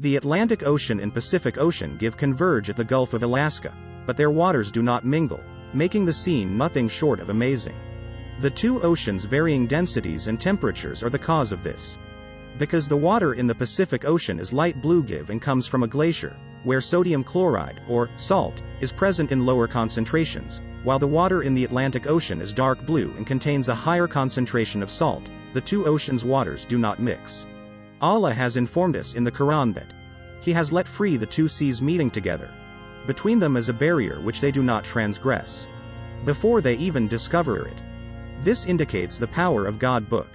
The Atlantic Ocean and Pacific Ocean give converge at the Gulf of Alaska, but their waters do not mingle, making the scene nothing short of amazing. The two oceans' varying densities and temperatures are the cause of this. Because the water in the Pacific Ocean is light blue give and comes from a glacier, where sodium chloride, or salt, is present in lower concentrations, while the water in the Atlantic Ocean is dark blue and contains a higher concentration of salt, the two oceans' waters do not mix. Allah has informed us in the Quran that He has let free the two seas meeting together. Between them is a barrier which they do not transgress. Before they even discover it. This indicates the power of God book.